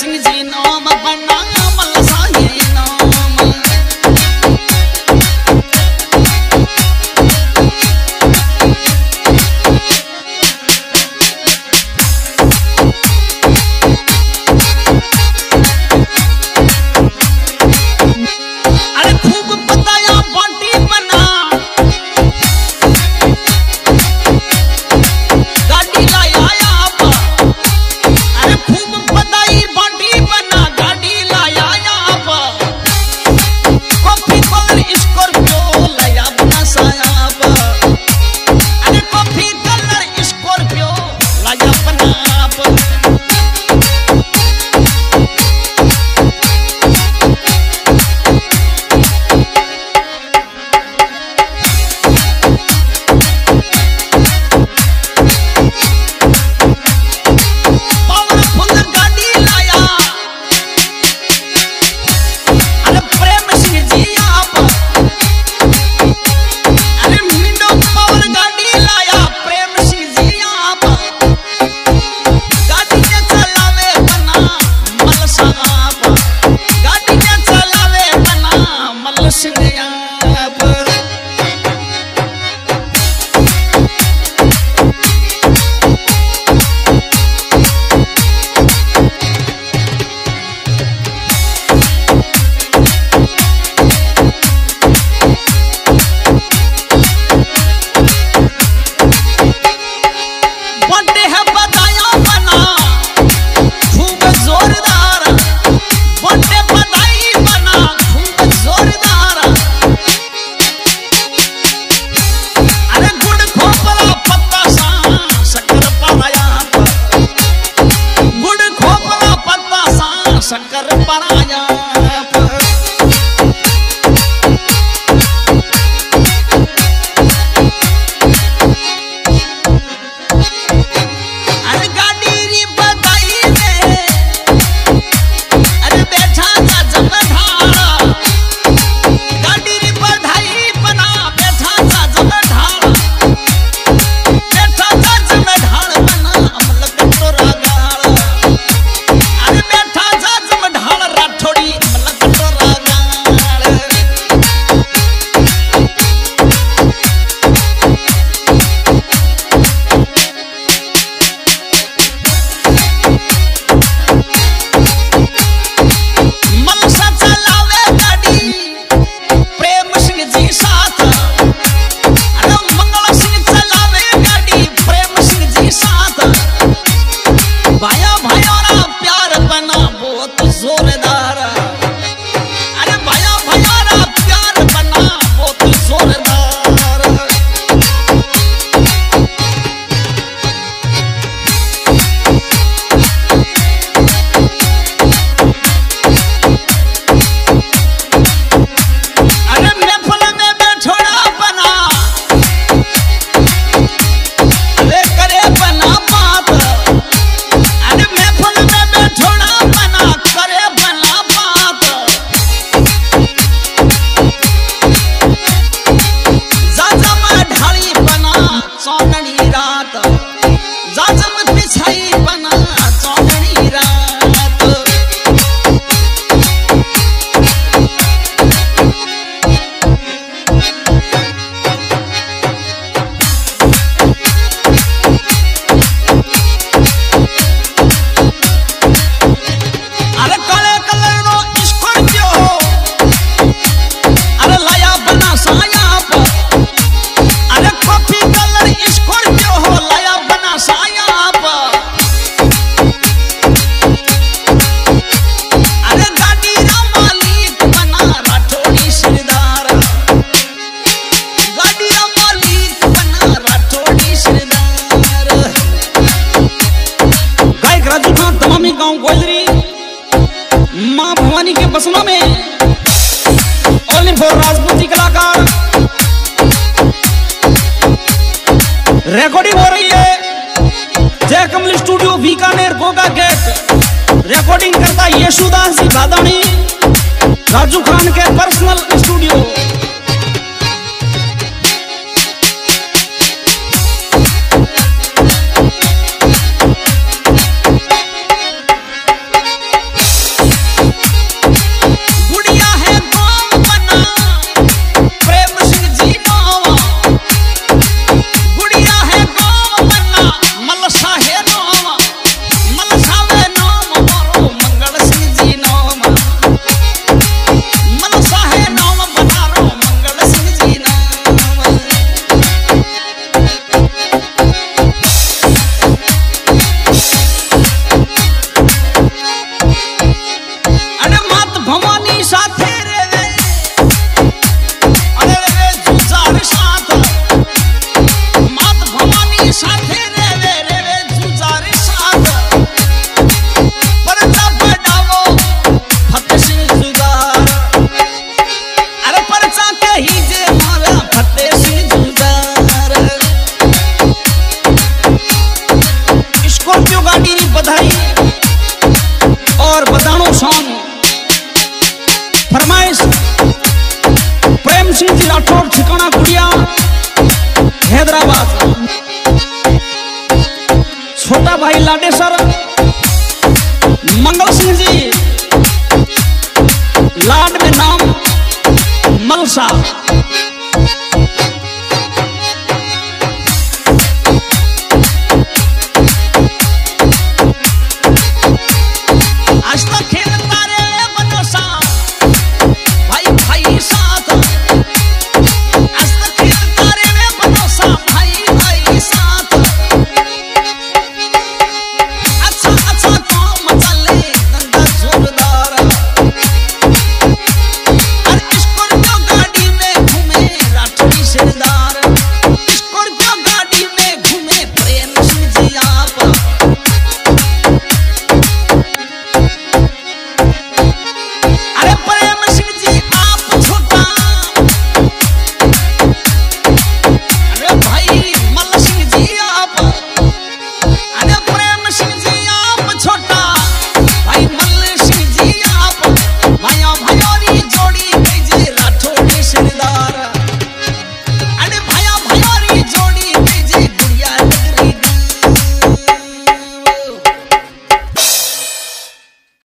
सिंह जी नोम बना भादानी के बसना में। ओनली फॉर राजपूती कलाकार। रिकॉर्डिंग हो रही है। Jai Kamal studio Bikaner, Goga gate recording करता यशुदास जी भादानी राजू खान के पर्सनल स्टूडियो बतानो फरमाइश, प्रेम सिंह जी राठौर ठिकाना गुड़िया हैदराबाद। छोटा भाई लाडेसर मंगल सिंह जी, लाड में नाम मलसा।